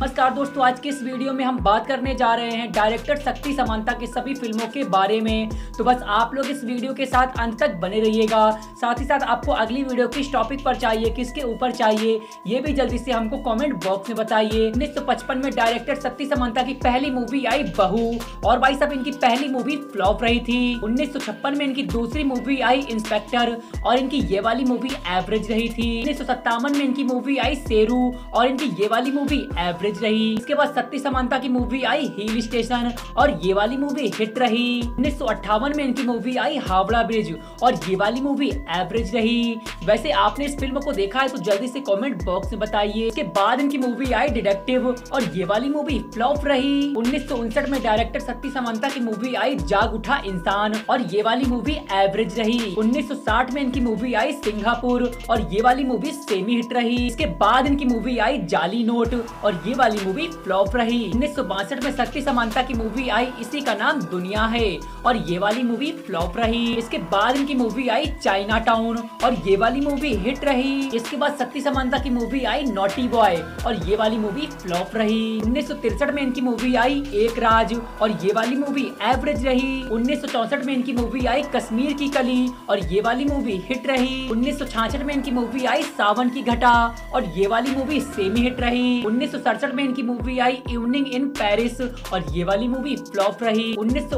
नमस्कार दोस्तों, आज के इस वीडियो में हम बात करने जा रहे हैं डायरेक्टर शक्ति समानता की सभी फ़िल्मों के बारे में। तो बस आप लोग इस वीडियो के साथ अंत तक बने रहिएगा। साथ ही साथ आपको अगली वीडियो किस टॉपिक पर चाहिए, किसके ऊपर चाहिए, ये भी जल्दी से हमको कमेंट बॉक्स में बताइए। उन्नीस सौ पचपन में डायरेक्टर शक्ति समानता की पहली मूवी आई, बहू। और भाई साहब, इनकी पहली मूवी फ्लॉप रही थी। उन्नीस में इनकी दूसरी मूवी आई इंस्पेक्टर और इनकी ये वाली मूवी एवरेज रही थी। उन्नीस में इनकी मूवी आई शेरू और इनकी ये वाली मूवी एवरेज एवरेज रही। इसके बाद सत्य समानता की मूवी आई हिल स्टेशन और ये वाली मूवी हिट रही। उन्नीस सौ अट्ठावन में इनकी मूवी आई, हावड़ा ब्रिज और ये वाली मूवी एवरेज रही। वैसे आपने इस फ़िल्म को देखा है तो जल्दी से कमेंट बॉक्स में बताइए। इसके बाद इनकी मूवी आई डिटेक्टिव और ये वाली मूवी फ्लॉप रही। उन्नीस सौ उनसठ में डायरेक्टर सत्य समानता की मूवी आई, जाग उठा इंसान, और ये वाली मूवी एवरेज रही। 1960 में इनकी मूवी आई, सिंगापुर, और ये वाली मूवी सेमी हिट रही। इसके बाद इनकी मूवी आई, जाली नोट, और ये वाली मूवी फ्लॉप रही। उन्नीस सौ बासठ में शक्ति समानता की मूवी आई, इसी का नाम दुनिया है। और ये वाली मूवी फ्लॉप रही। इसके बाद इनकी मूवी आई चाइना टाउन और ये वाली मूवी हिट रही। इसके बाद शक्ति समानता की मूवी आई नोटी बॉय और ये वाली मूवी फ्लॉप रही। उन्नीस में इनकी मूवी आई एक राज। और ये वाली मूवी एवरेज रही। उन्नीस में इनकी मूवी आई कश्मीर की कली। और ये वाली मूवी हिट रही। उन्नीस सौ छियासठ में इनकी मूवी आई सावन की घटा। और ये वाली मूवी सेमी हिट रही। उन्नीस में इनकी मूवी आई इवनिंग इन पेरिस और ये वाली मूवी फ्लॉप रही। उन्नीस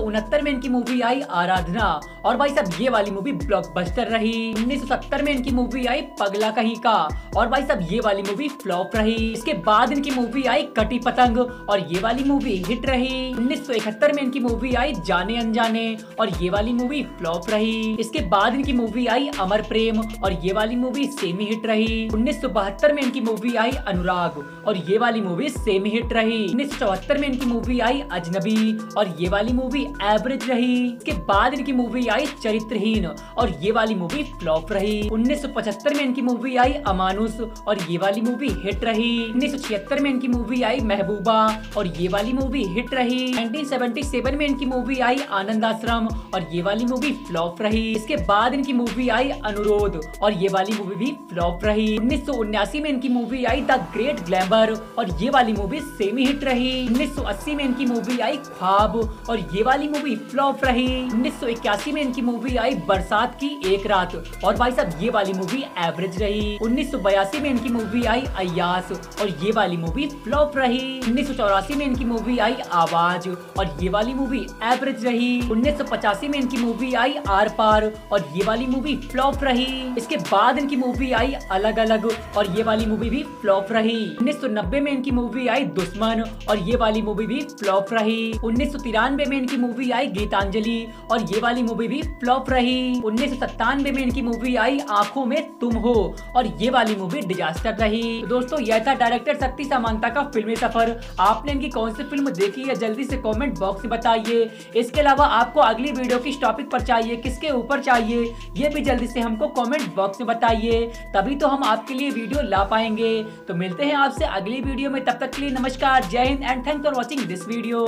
में इनकी मूवी आई, आराधना, और भाई साहब, ये वाली मूवी ब्लॉकबस्टर रही। उन्नीस सौ सत्तर में इनकी मूवी आई, पगला कहीं का, और भाई साहब, ये वाली मूवी फ्लॉप रही। इसके बाद इनकी मूवी आई, कटी पतंग, और ये वाली मूवी हिट रही। उन्नीस में इनकी मूवी आई, जाने अनजाने, और ये वाली मूवी फ्लॉप रही। इसके बाद इनकी मूवी आई, अमर प्रेम, और ये वाली मूवी सेमी हिट रही। उन्नीस सौ बहत्तर में इनकी मूवी आई, अनुराग, और ये वाली मूवी मूवी सेम हिट रही। उन्नीस सौ चौहत्तर में इनकी मूवी आई अजनबी और ये वाली मूवी एवरेज रही। इसके बाद इनकी मूवी आई चरित्रहीन और ये वाली मूवी फ्लॉप रही। उन्नीस सौ पचहत्तर में इनकी मूवी आई अमानुष और ये वाली मूवी हिट रही। उन्नीस में इनकी मूवी आई महबूबा और ये वाली मूवी हिट रही। 1977 में इनकी मूवी आई आनंद आश्रम और ये वाली मूवी फ्लॉप रही। इसके बाद इनकी मूवी आई अनुरोध और ये वाली मूवी भी फ्लॉप रही। उन्नीस में इनकी मूवी आई द ग्रेट ग्लैमर और ये वाली मूवी सेमी हिट रही। 1980 में इनकी मूवी आई ख्वाब, और ये वाली मूवी फ्लॉप रही। 1981 में इनकी मूवी आई बरसात की एक रात, और भाई साहब, ये वाली मूवी एवरेज रही। उन्नीस सौ बयासी में इनकी मूवी आई अयास, और ये वाली मूवी फ्लॉप रही। उन्नीस सौ चौरासी में इनकी मूवी आई आवाज़, और ये वाली मूवी एवरेज रही। उन्नीस सौ पचासी में इनकी मूवी आई आर पार, और ये वाली मूवी फ्लॉप रही। इसके बाद इनकी मूवी आई अलग अलग और ये वाली मूवी भी फ्लॉप रही। उन्नीस सौ नब्बे में इनकी मूवी आई दुश्मन, और ये वाली मूवी भी फ्लॉप रही। उन्नीस सौ तिरानवे में इनकी मूवी आई गीतांजलि, और ये वाली मूवी भी फ्लॉप रही। उन्नीस में इनकी मूवी आई आँखों में तुम हो, और ये वाली मूवी डिजास्टर रही। दोस्तों, यह था डायरेक्टर शक्ति समानता का फिल्मी सफ़र। आपने इनकी कौन सी फ़िल्म देखी है, जल्दी से कमेंट बॉक्स में बताइए। इसके अलावा आपको अगली वीडियो किस टॉपिक पर चाहिए, किसके ऊपर चाहिए, ये भी जल्दी से हमको कमेंट बॉक्स में बताइए। तभी तो हम आपके लिए वीडियो ला पाएँगे। तो मिलते हैं आपसे अगली वीडियो में तब तक के लिए नमस्कार जय Hind and thank for watching this video